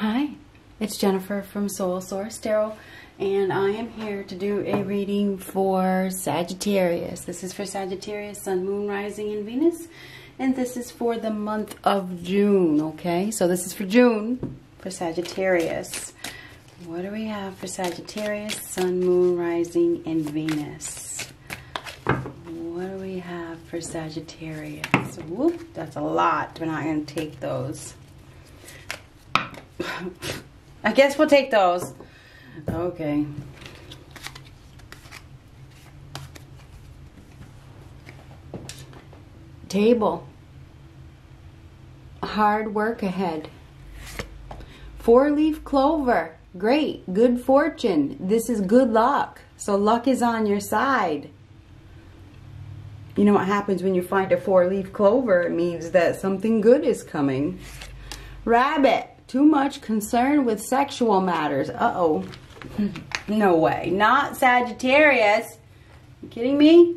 Hi, it's Jennifer from Soul Source Tarot, and I am here to do a reading for Sagittarius. This is for Sagittarius, Sun, Moon, Rising, and Venus, and this is for the month of June, okay? So this is for June for Sagittarius. What do we have for Sagittarius, Sun, Moon, Rising, and Venus? What do we have for Sagittarius? Whoop, that's a lot. We're not going to take those. I guess we'll take those. Okay. Table. Hard work ahead. Four leaf clover. Great. Good fortune. This is good luck. So luck is on your side. You know what happens when you find a four leaf clover? It means that something good is coming. Rabbit. Too much concern with sexual matters. Uh-oh. no way. Not Sagittarius. You kidding me?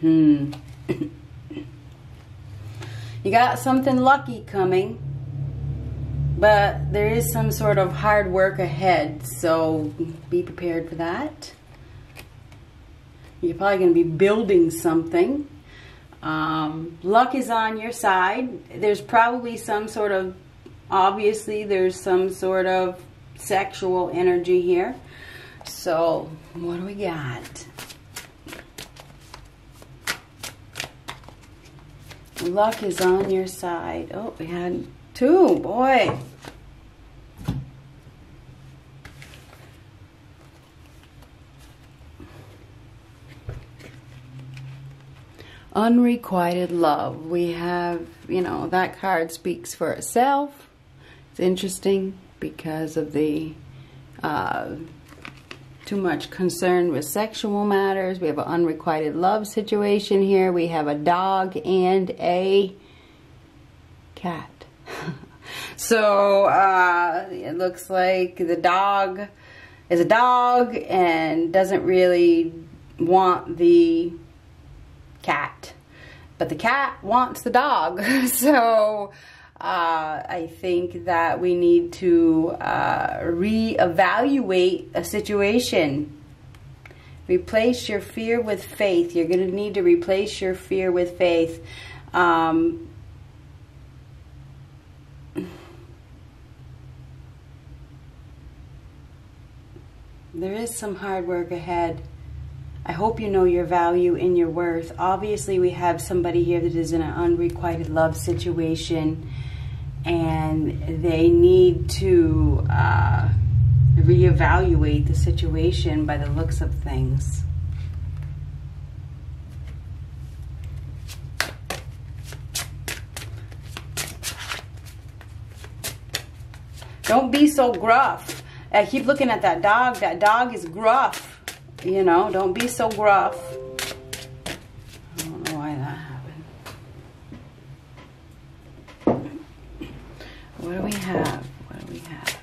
Hmm. you got something lucky coming. But there is some sort of hard work ahead. So be prepared for that. You're probably going to be building something. Um, luck is on your side. There's probably some sort of obviously there's some sort of sexual energy here. So, what do we got? Luck is on your side. Oh, we had two. Boy. Unrequited love. We have, you know, that card speaks for itself. It's interesting because of the uh, too much concern with sexual matters. We have an unrequited love situation here. We have a dog and a cat. so uh, it looks like the dog is a dog and doesn't really want the cat. But the cat wants the dog. so uh, I think that we need to uh, reevaluate a situation. Replace your fear with faith. You're going to need to replace your fear with faith. Um, there is some hard work ahead. I hope you know your value and your worth. Obviously, we have somebody here that is in an unrequited love situation and they need to uh, reevaluate the situation by the looks of things. Don't be so gruff. I keep looking at that dog. That dog is gruff. You know, don't be so gruff. What do we have? What do we have?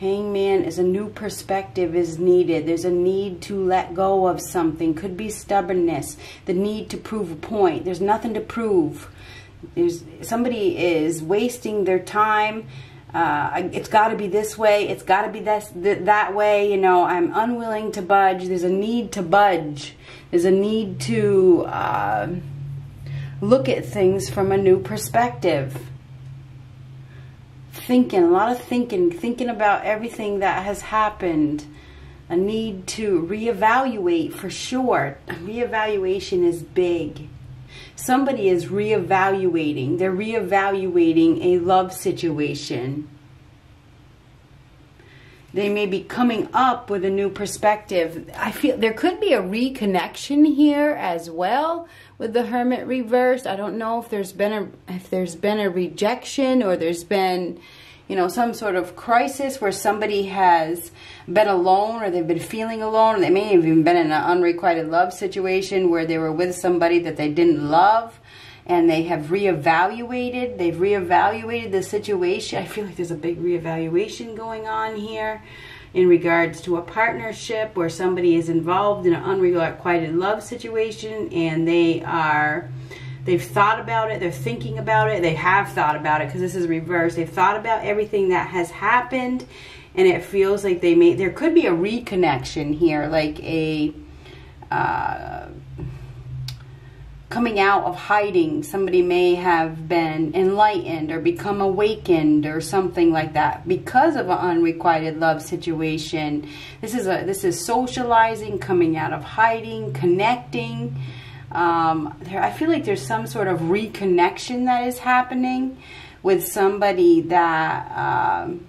Hangman. Is a new perspective is needed. There's a need to let go of something. Could be stubbornness. The need to prove a point. There's nothing to prove. There's somebody is wasting their time. Uh, it's got to be this way. It's got to be this, th that way. You know, I'm unwilling to budge. There's a need to budge. There's a need to uh, look at things from a new perspective. Thinking, a lot of thinking, thinking about everything that has happened. A need to reevaluate for sure. Reevaluation is big. Somebody is reevaluating. They're reevaluating a love situation they may be coming up with a new perspective. I feel there could be a reconnection here as well with the Hermit reversed. I don't know if there's been a if there's been a rejection or there's been you know some sort of crisis where somebody has been alone or they've been feeling alone they may have even been in an unrequited love situation where they were with somebody that they didn't love and they have reevaluated. They've reevaluated the situation. I feel like there's a big reevaluation going on here. in regards to a partnership where somebody is involved in an unrequited love situation and they are they've thought about it they're thinking about it they have thought about it because this is reverse they've thought about everything that has happened and it feels like they may there could be a reconnection here like a uh, coming out of hiding. Somebody may have been enlightened or become awakened or something like that because of an unrequited love situation. This is a this is socializing, coming out of hiding, connecting. Um, there, I feel like there's some sort of reconnection that is happening with somebody that um,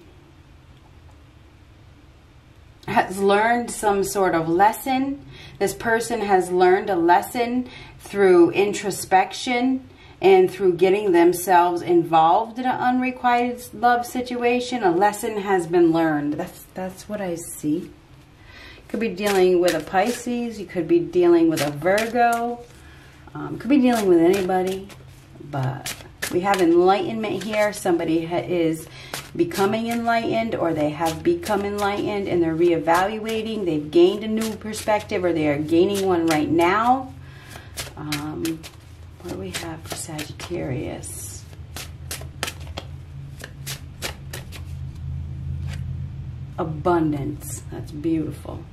has learned some sort of lesson. This person has learned a lesson through introspection and through getting themselves involved in an unrequited love situation, a lesson has been learned. That's that's what I see. Could be dealing with a Pisces. You could be dealing with a Virgo. Um, could be dealing with anybody. But we have enlightenment here. Somebody is becoming enlightened or they have become enlightened and they're reevaluating. They've gained a new perspective or they are gaining one right now. Um, what do we have for Sagittarius? Abundance. That's beautiful.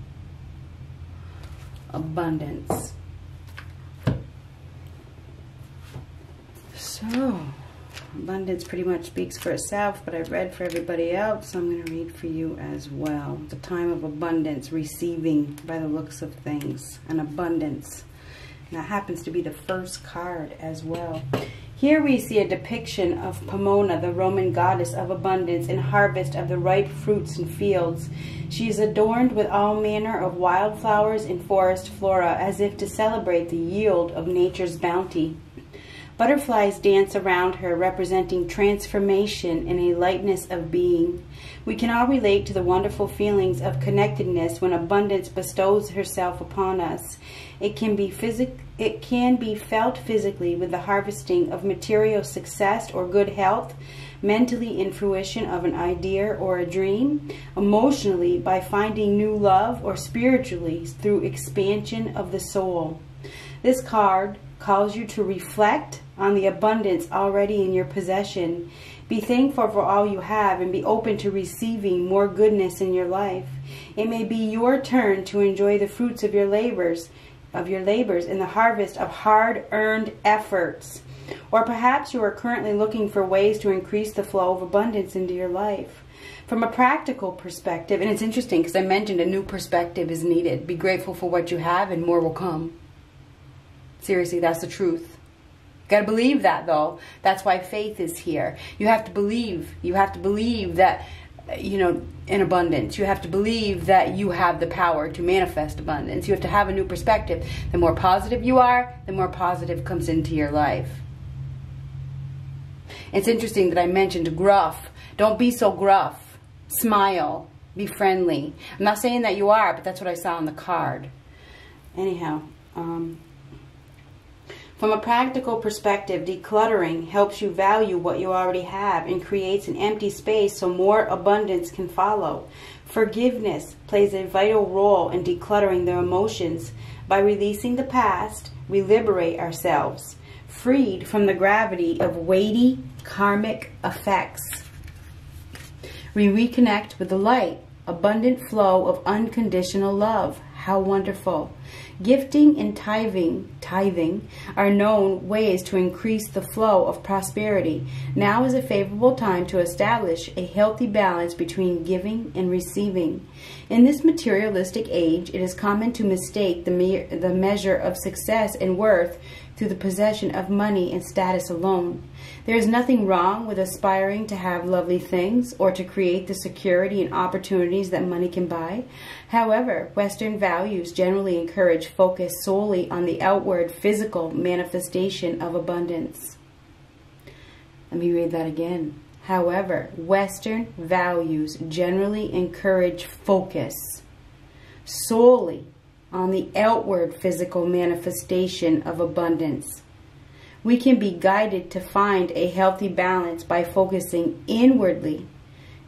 Abundance. So, abundance pretty much speaks for itself, but I've read for everybody else, so I'm going to read for you as well. The time of abundance, receiving by the looks of things, an abundance. And That happens to be the first card as well. Here we see a depiction of Pomona, the Roman goddess of abundance and harvest of the ripe fruits and fields. She is adorned with all manner of wildflowers and forest flora, as if to celebrate the yield of nature's bounty. Butterflies dance around her, representing transformation and a lightness of being. We can all relate to the wonderful feelings of connectedness when abundance bestows herself upon us. It can be physic it can be felt physically with the harvesting of material success or good health, mentally in fruition of an idea or a dream, emotionally by finding new love, or spiritually through expansion of the soul. This card calls you to reflect on the abundance already in your possession. Be thankful for all you have and be open to receiving more goodness in your life. It may be your turn to enjoy the fruits of your labors, of your labors in the harvest of hard-earned efforts. Or perhaps you are currently looking for ways to increase the flow of abundance into your life. From a practical perspective, and it's interesting because I mentioned a new perspective is needed. Be grateful for what you have and more will come. Seriously, that's the truth. Got to believe that though. That's why faith is here. You have to believe. You have to believe that you know, in abundance. You have to believe that you have the power to manifest abundance. You have to have a new perspective. The more positive you are, the more positive comes into your life. It's interesting that I mentioned gruff. Don't be so gruff. Smile. Be friendly. I'm not saying that you are, but that's what I saw on the card. Anyhow, um, from a practical perspective, decluttering helps you value what you already have and creates an empty space so more abundance can follow. Forgiveness plays a vital role in decluttering the emotions. By releasing the past, we liberate ourselves, freed from the gravity of weighty karmic effects. We reconnect with the light, abundant flow of unconditional love. How wonderful. Gifting and tithing, tithing are known ways to increase the flow of prosperity. Now is a favorable time to establish a healthy balance between giving and receiving. In this materialistic age, it is common to mistake the, me the measure of success and worth through the possession of money and status alone. There is nothing wrong with aspiring to have lovely things or to create the security and opportunities that money can buy. However, Western values generally encourage focus solely on the outward physical manifestation of abundance. Let me read that again. However, Western values generally encourage focus solely on the outward physical manifestation of abundance. We can be guided to find a healthy balance by focusing inwardly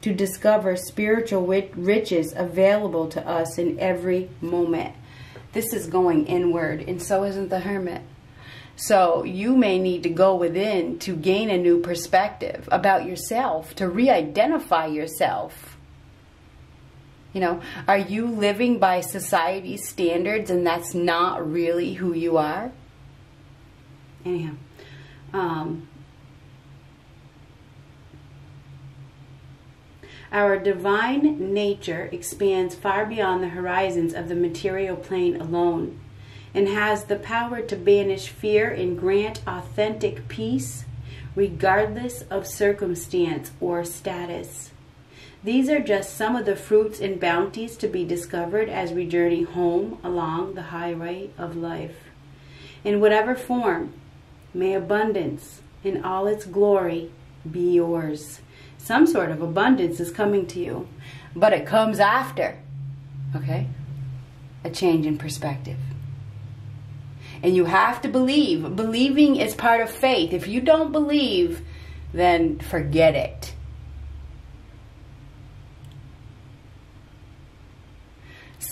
to discover spiritual riches available to us in every moment. This is going inward, and so isn't the hermit. So you may need to go within to gain a new perspective about yourself, to re identify yourself. You know, are you living by society's standards and that's not really who you are? Anyhow, um, Our divine nature expands far beyond the horizons of the material plane alone and has the power to banish fear and grant authentic peace regardless of circumstance or status. These are just some of the fruits and bounties to be discovered as we journey home along the highway of life. In whatever form, may abundance in all its glory be yours. Some sort of abundance is coming to you, but it comes after, okay? A change in perspective. And you have to believe. Believing is part of faith. If you don't believe, then forget it.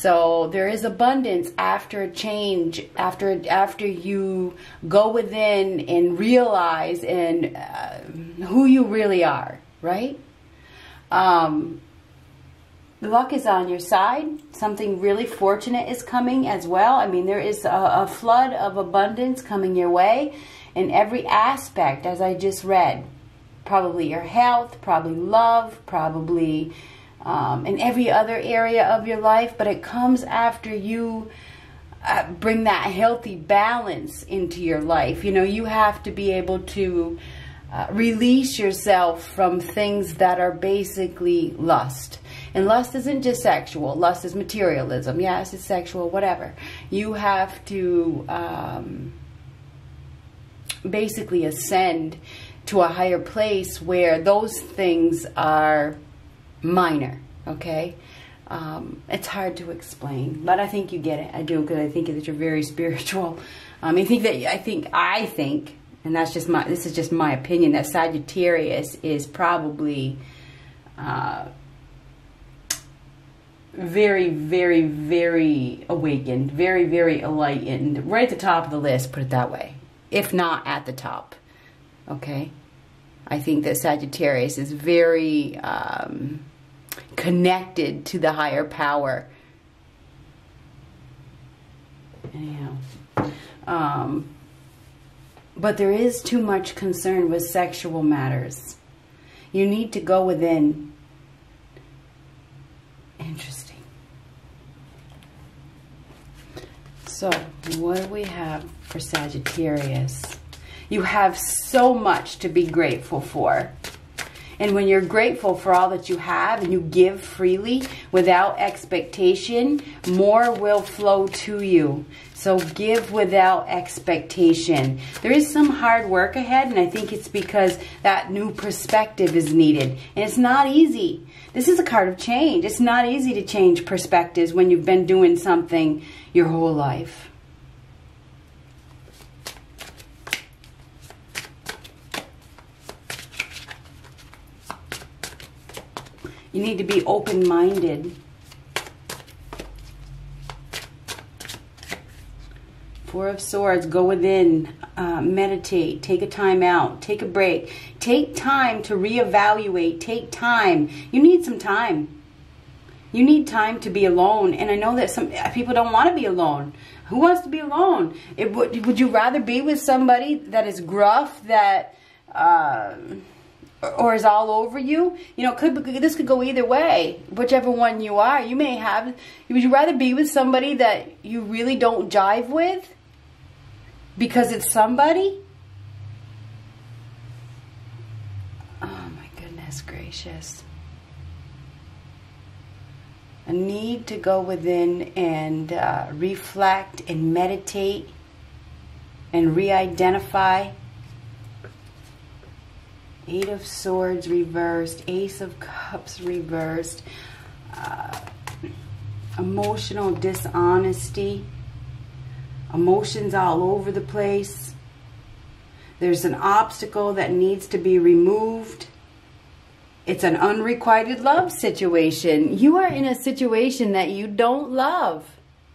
So there is abundance after a change, after after you go within and realize and uh, who you really are, right? Um, luck is on your side. Something really fortunate is coming as well. I mean, there is a, a, flood of abundance coming your way in every aspect, as I just read. Probably your health, probably love, probably um, in every other area of your life, but it comes after you. Uh, bring that healthy balance into your life. You know, you have to be able to uh, release yourself from things that are basically lust and lust isn't just sexual. Lust is materialism. Yes, it's sexual, whatever. You have to um, basically ascend to a higher place where those things are minor, okay? Um, it's hard to explain, but I think you get it. I do because I think that you're very spiritual. Um, I think that I think I think, and that's just my. This is just my opinion that Sagittarius is probably uh, very, very, very awakened, very, very enlightened, right at the top of the list, put it that way, if not at the top. Okay? I think that Sagittarius is very um, connected to the higher power. Anyhow. Um, but there is too much concern with sexual matters. You need to go within. Interesting. So, what do we have for Sagittarius? You have so much to be grateful for. And when you're grateful for all that you have and you give freely without expectation, more will flow to you. So give without expectation. There is some hard work ahead, and I think it's because that new perspective is needed. And it's not easy. This is a card of change. It's not easy to change perspectives when you've been doing something your whole life. You need to be open-minded. Four of Swords, go within, uh, meditate, take a time out, take a break. Take time to reevaluate, take time. You need some time. You need time to be alone. And I know that some people don't want to be alone. Who wants to be alone? It, would, would you rather be with somebody that is gruff, that, uh, or is all over you? You know, could this could go either way. Whichever one you are, you may have. Would you rather be with somebody that you really don't jive with because it's somebody? Oh my goodness gracious a need to go within and uh, reflect and meditate and re-identify. Eight of Swords reversed, Ace of Cups reversed, uh, emotional dishonesty, emotions all over the place. There's an obstacle that needs to be removed. it's an unrequited love situation. You are in a situation that you don't love.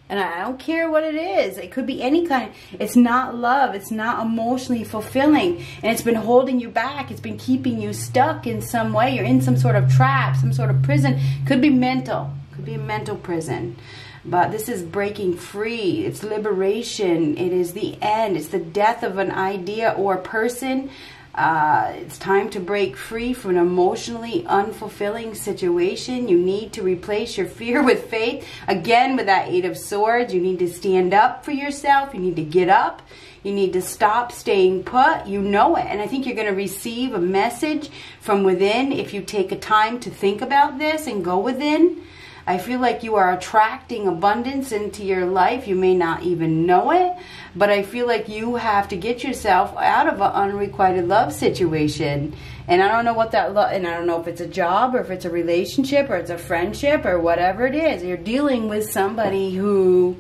And I don't care what it is. It could be any kind. It's not love. It's not emotionally fulfilling. And it's been holding you back. It's been keeping you stuck in some way. You're in some sort of trap, some sort of prison. Could be mental. Could be a mental prison. But this is breaking free. It's liberation. It is the end. It's the death of an idea or person uh, it's time to break free from an emotionally unfulfilling situation. You need to replace your fear with faith. Again, with that Eight of Swords, you need to stand up for yourself. You need to get up. You need to stop staying put. You know it. And I think you're going to receive a message from within if you take a time to think about this and go within. I feel like you are attracting abundance into your life. You may not even know it, but I feel like you have to get yourself out of an unrequited love situation. And I don't know what that love, and I don't know if it's a job or if it's a relationship or it's a friendship or whatever it is. You're dealing with somebody who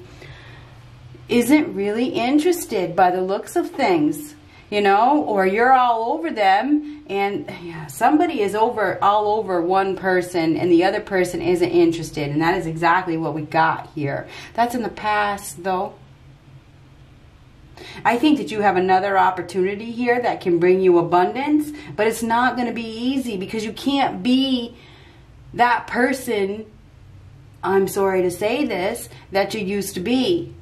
isn't really interested by the looks of things you know, or you're all over them and somebody is over all over one person and the other person isn't interested. And that is exactly what we got here. That's in the past though. I think that you have another opportunity here that can bring you abundance, but it's not going to be easy because you can't be that person, I'm sorry to say this, that you used to be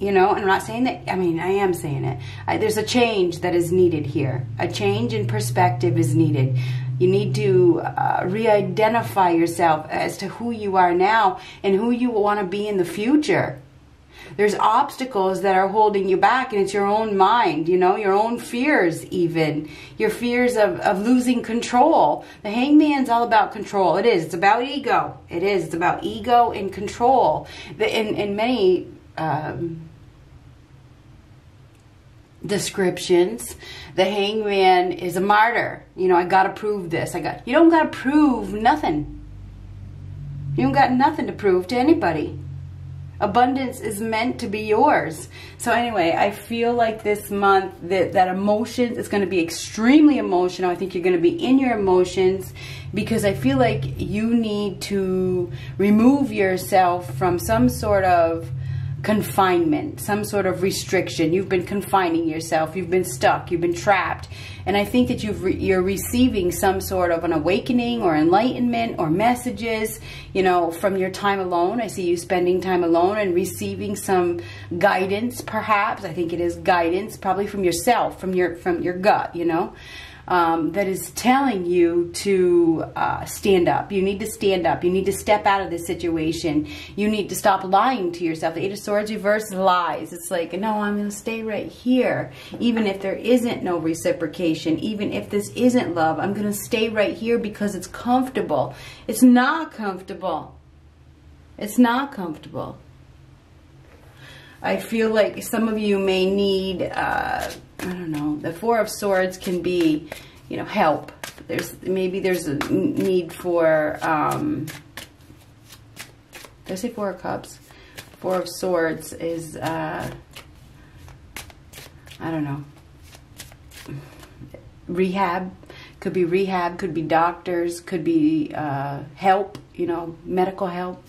you know and i'm not saying that i mean i am saying it. I, there's a change that is needed here. A change in perspective is needed. You need to uh, re-identify yourself as to who you are now and who you want to be in the future. There's obstacles that are holding you back and it's your own mind you know your own fears even. Your fears of, of losing control. The hangman's all about control. It is. It's about ego. It is. It's about ego and control. The, in, in many um, descriptions. The hangman is a martyr. You know, I got to prove this. I got. You don't got to prove nothing. You don't got nothing to prove to anybody. Abundance is meant to be yours. So anyway, I feel like this month that that emotions is going to be extremely emotional. I think you're going to be in your emotions because I feel like you need to remove yourself from some sort of confinement, some sort of restriction. You've been confining yourself. You've been stuck. You've been trapped. And I think that you've re you're receiving some sort of an awakening or enlightenment or messages, you know, from your time alone. I see you spending time alone and receiving some guidance, perhaps. I think it is guidance, probably from yourself, from your from your gut, you know um, that is telling you to uh, stand up. You need to stand up. You need to step out of this situation. You need to stop lying to yourself. The Eight of Swords reverse lies. It's like, no, I'm going to stay right here. Even if there isn't no reciprocation, even if this isn't love, I'm going to stay right here because it's comfortable. It's not comfortable. It's not comfortable. I feel like some of you may need, uh, I don't know, the Four of Swords can be, you know, help. There's Maybe there's a need for, um, did I say Four of Cups? Four of Swords is, uh, I don't know, rehab. Could be rehab, could be doctors, could be uh, help, you know, medical help.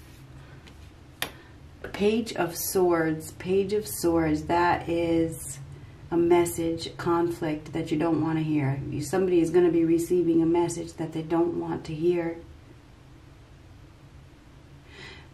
Page of Swords, Page of Swords, that is a message, conflict that you don't want to hear. Somebody is going to be receiving a message that they don't want to hear.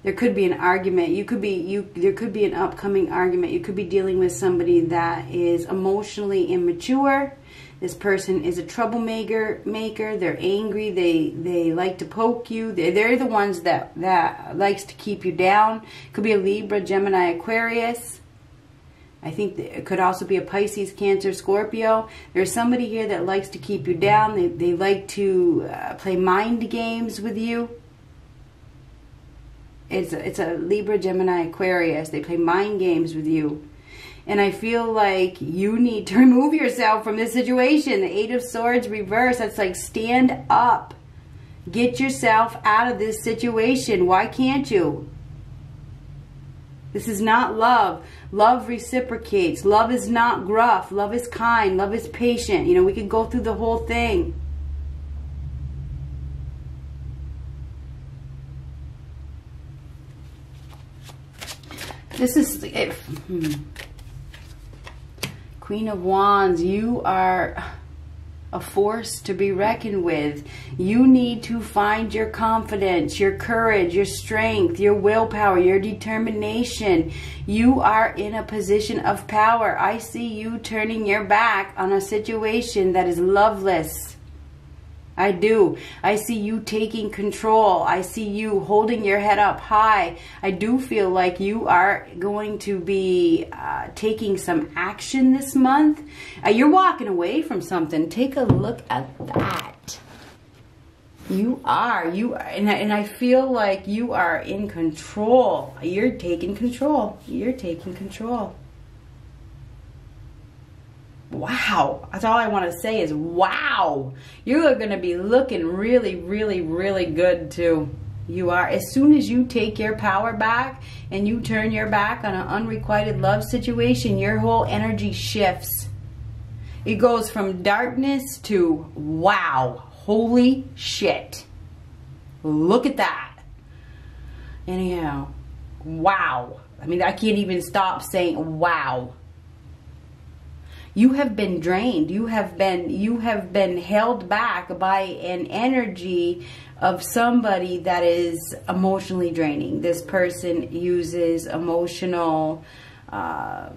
There could be an argument. You could be you. There could be an upcoming argument. You could be dealing with somebody that is emotionally immature this person is a troublemaker. Maker. They're angry. They they like to poke you. They're, they're the ones that that likes to keep you down. Could be a Libra, Gemini, Aquarius. I think it could also be a Pisces, Cancer, Scorpio. There's somebody here that likes to keep you down. They, they like to uh, play mind games with you. It's it's a Libra, Gemini, Aquarius. They play mind games with you. And I feel like you need to remove yourself from this situation. The Eight of Swords reverse. That's like stand up. Get yourself out of this situation. Why can't you? This is not love. Love reciprocates. Love is not gruff. Love is kind. Love is patient. You know, we could go through the whole thing. This is... It, hmm. Queen of Wands, you are a force to be reckoned with. You need to find your confidence, your courage, your strength, your willpower, your determination. You are in a position of power. I see you turning your back on a situation that is loveless I do. I see you taking control. I see you holding your head up high. I do feel like you are going to be uh, taking some action this month. Uh, you're walking away from something. Take a look at that. You are. You are, and I, and I feel like you are in control. You're taking control. You're taking control wow. That's all I want to say is wow. You are going to be looking really, really, really good too. You are. As soon as you take your power back and you turn your back on an unrequited love situation, your whole energy shifts. It goes from darkness to wow. Holy shit. Look at that. Anyhow, wow. I mean, I can't even stop saying wow you have been drained you have been you have been held back by an energy of somebody that is emotionally draining this person uses emotional uh,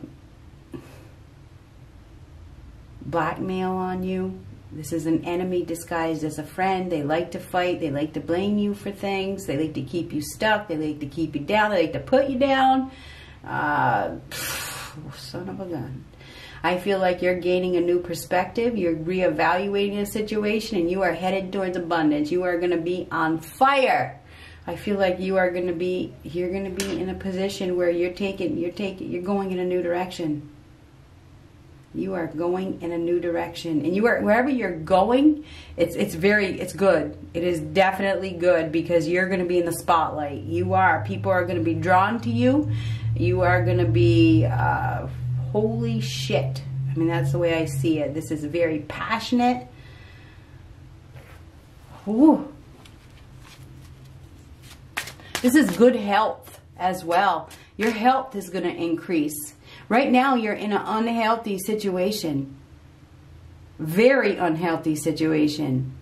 blackmail on you this is an enemy disguised as a friend. They like to fight. They like to blame you for things. They like to keep you stuck. They like to keep you down. They like to put you down. Uh, son of a gun. I feel like you're gaining a new perspective. You're reevaluating a situation and you are headed towards abundance. You are going to be on fire. I feel like you are going to be you're going to be in a position where you're taking you're taking you're going in a new direction. You are going in a new direction, and you are wherever you're going. It's it's very it's good. It is definitely good because you're going to be in the spotlight. You are people are going to be drawn to you. You are going to be. Uh, holy shit. I mean, that's the way I see it. This is very passionate. Ooh. This is good health as well. Your health is going to increase. Right now, you're in an unhealthy situation. Very unhealthy situation.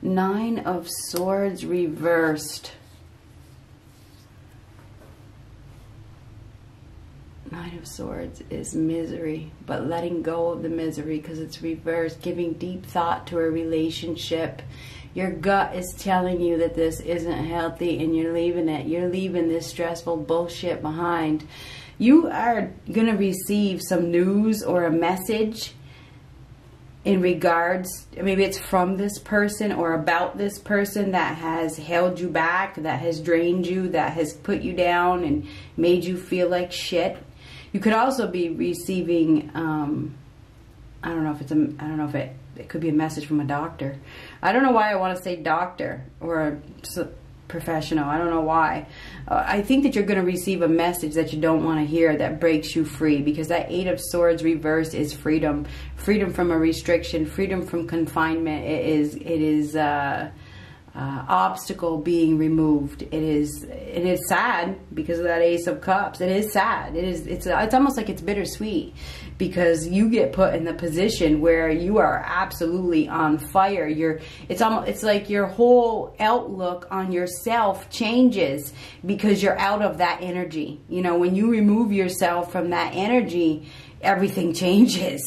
Nine of Swords reversed. Nine of Swords is misery, but letting go of the misery because it's reversed, giving deep thought to a relationship. Your gut is telling you that this isn't healthy and you're leaving it. You're leaving this stressful bullshit behind. You are going to receive some news or a message in regards maybe it's from this person or about this person that has held you back that has drained you that has put you down and made you feel like shit. You could also be receiving um, i don't know if it's a i don't know if it it could be a message from a doctor. I don't know why i want to say doctor or professional. I don't know why. Uh, I think that you're going to receive a message that you don't want to hear that breaks you free because that Eight of Swords reversed is freedom. Freedom from a restriction, freedom from confinement. It is, it is, uh, uh, obstacle being removed. It is it is sad because of that Ace of Cups. It is sad. It is it's it's almost like it's bittersweet because you get put in the position where you are absolutely on fire. You're it's almost it's like your whole outlook on yourself changes because you're out of that energy. You know, when you remove yourself from that energy, everything changes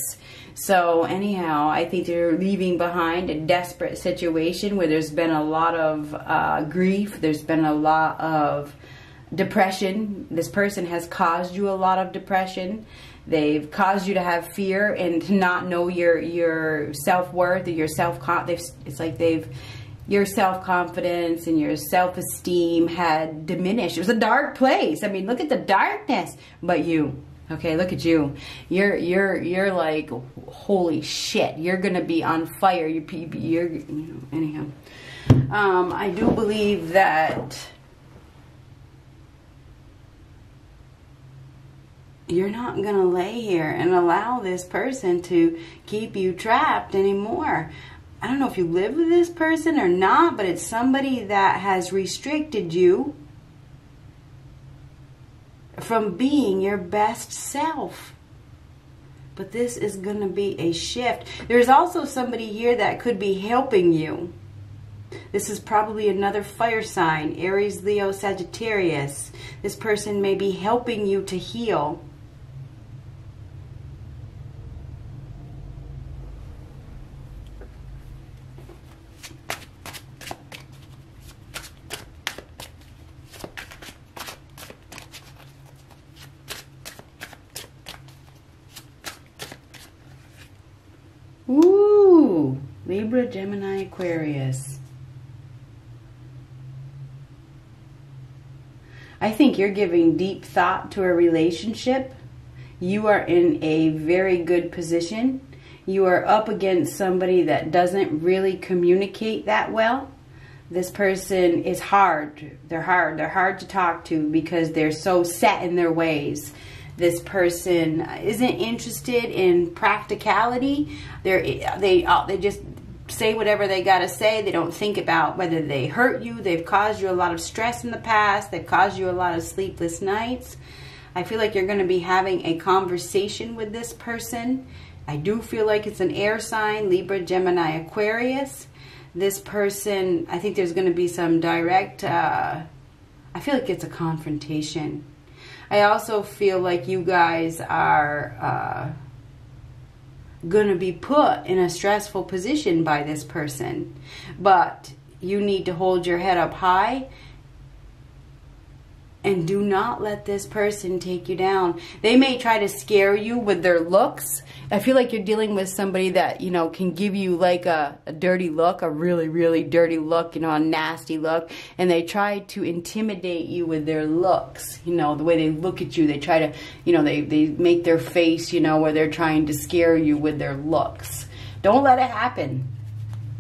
so anyhow, I think they're leaving behind a desperate situation where there's been a lot of uh, grief. There's been a lot of depression. This person has caused you a lot of depression. They've caused you to have fear and to not know your your self worth or your self. It's like they've your self confidence and your self esteem had diminished. It was a dark place. I mean, look at the darkness. But you, Okay, look at you. You're you're you're like holy shit. You're gonna be on fire. You're you're you know, anyhow. Um, I do believe that you're not gonna lay here and allow this person to keep you trapped anymore. I don't know if you live with this person or not, but it's somebody that has restricted you from being your best self. But this is going to be a shift. There's also somebody here that could be helping you. This is probably another fire sign, Aries, Leo, Sagittarius. This person may be helping you to heal. Ooh, Libra, Gemini, Aquarius. I think you're giving deep thought to a relationship. You are in a very good position. You are up against somebody that doesn't really communicate that well. This person is hard. They're hard. They're hard to talk to because they're so set in their ways this person isn't interested in practicality. They're they uh, they just say whatever they got to say. They don't think about whether they hurt you. They've caused you a lot of stress in the past. They've caused you a lot of sleepless nights. I feel like you're going to be having a conversation with this person. I do feel like it's an air sign, Libra, Gemini, Aquarius. This person, I think there's going to be some direct, uh, I feel like it's a confrontation. I also feel like you guys are uh, going to be put in a stressful position by this person. But you need to hold your head up high and do not let this person take you down. They may try to scare you with their looks. I feel like you're dealing with somebody that, you know, can give you like a, a dirty look, a really, really dirty look, you know, a nasty look. And they try to intimidate you with their looks, you know, the way they look at you. They try to, you know, they, they make their face, you know, where they're trying to scare you with their looks. Don't let it happen.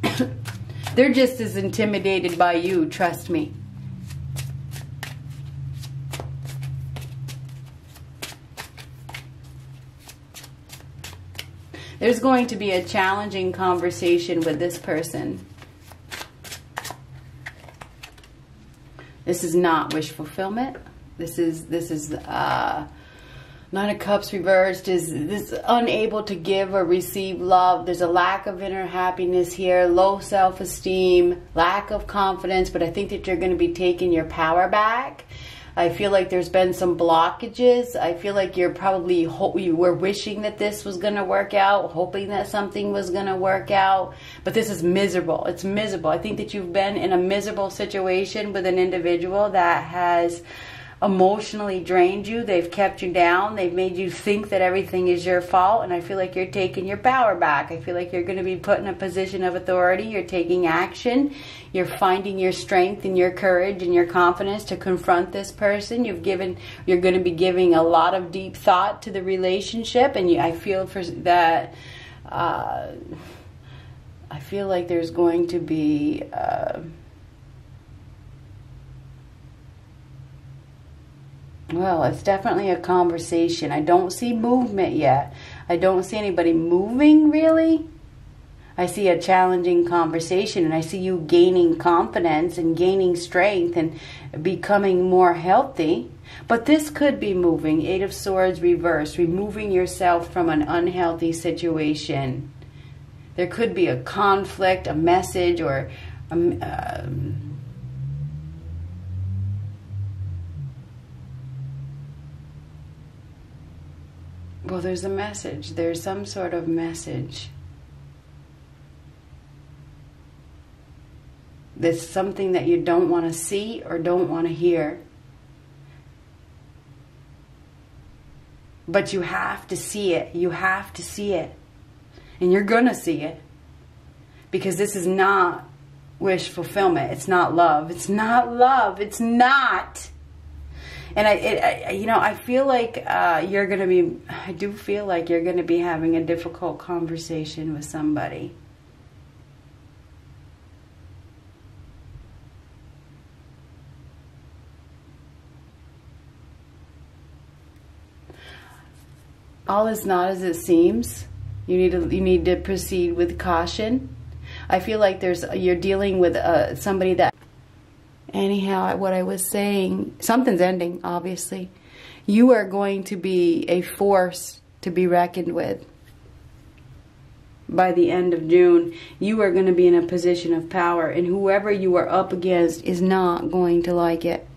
they're just as intimidated by you, trust me. There's going to be a challenging conversation with this person. This is not wish fulfillment. This is this is uh, Nine of Cups reversed. Is this unable to give or receive love? There's a lack of inner happiness here, low self esteem, lack of confidence. But I think that you're going to be taking your power back I feel like there's been some blockages. I feel like you're probably you were wishing that this was going to work out, hoping that something was going to work out, but this is miserable. It's miserable. I think that you've been in a miserable situation with an individual that has emotionally drained you. They've kept you down. They've made you think that everything is your fault. And I feel like you're taking your power back. I feel like you're going to be put in a position of authority. You're taking action. You're finding your strength and your courage and your confidence to confront this person. You've given, you're going to be giving a lot of deep thought to the relationship. And you, I feel for that, uh, I feel like there's going to be, uh, Well, it's definitely a conversation. I don't see movement yet. I don't see anybody moving really. I see a challenging conversation and I see you gaining confidence and gaining strength and becoming more healthy. But this could be moving. Eight of Swords reversed, removing yourself from an unhealthy situation. There could be a conflict, a message, or um, Well, there's a message. There's some sort of message. There's something that you don't want to see or don't want to hear. But you have to see it. You have to see it. And you're going to see it. Because this is not wish fulfillment. It's not love. It's not love. It's not and I, it, I, you know, I feel like uh, you're going to be, I do feel like you're going to be having a difficult conversation with somebody. All is not as it seems. You need to, you need to proceed with caution. I feel like there's you're dealing with uh, somebody that. Anyhow, what I was saying, something's ending. Obviously, you are going to be a force to be reckoned with. By the end of June, you are going to be in a position of power, and whoever you are up against is not going to like it.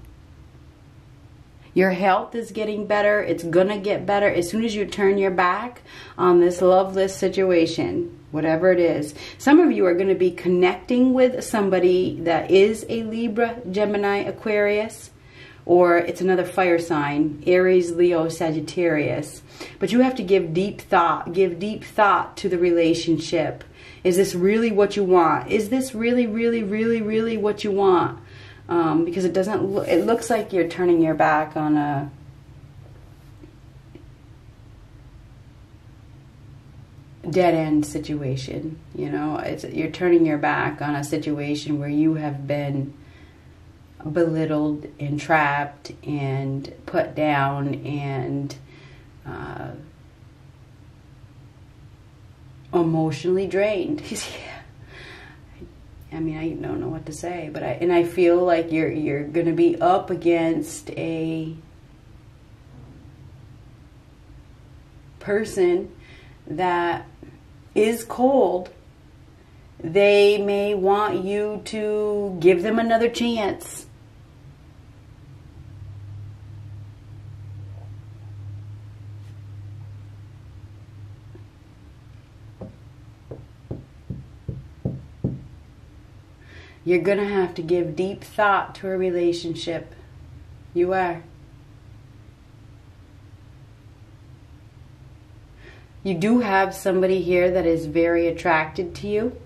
Your health is getting better. It's going to get better as soon as you turn your back on this loveless situation, whatever it is. Some of you are going to be connecting with somebody that is a Libra, Gemini, Aquarius, or it's another fire sign, Aries, Leo, Sagittarius. But you have to give deep thought, give deep thought to the relationship. Is this really what you want? Is this really, really, really, really what you want? um, because it doesn't look, it looks like you're turning your back on a dead end situation you know? It's you're turning your back on a situation where you have been belittled and trapped and put down and uh, emotionally drained. I mean, I don't know what to say, but I and I feel like you're you're going to be up against a person that is cold. They may want you to give them another chance. You're going to have to give deep thought to a relationship. You are. You do have somebody here that is very attracted to you.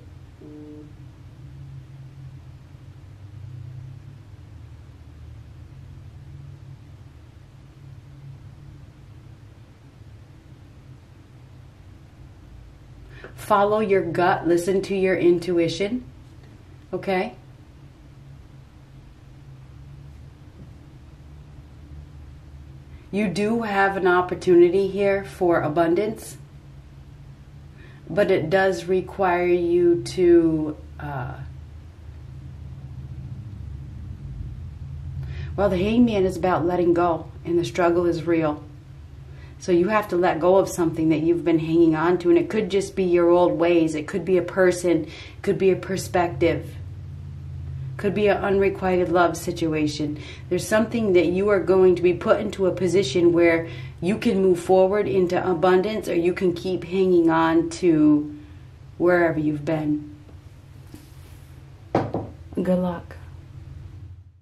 Follow your gut, listen to your intuition. Okay? You do have an opportunity here for abundance, but it does require you to. Uh, well, the hangman is about letting go, and the struggle is real. So you have to let go of something that you've been hanging on to, and it could just be your old ways. It could be a person, it could be a perspective could be an unrequited love situation. There's something that you are going to be put into a position where you can move forward into abundance or you can keep hanging on to wherever you've been. Good luck.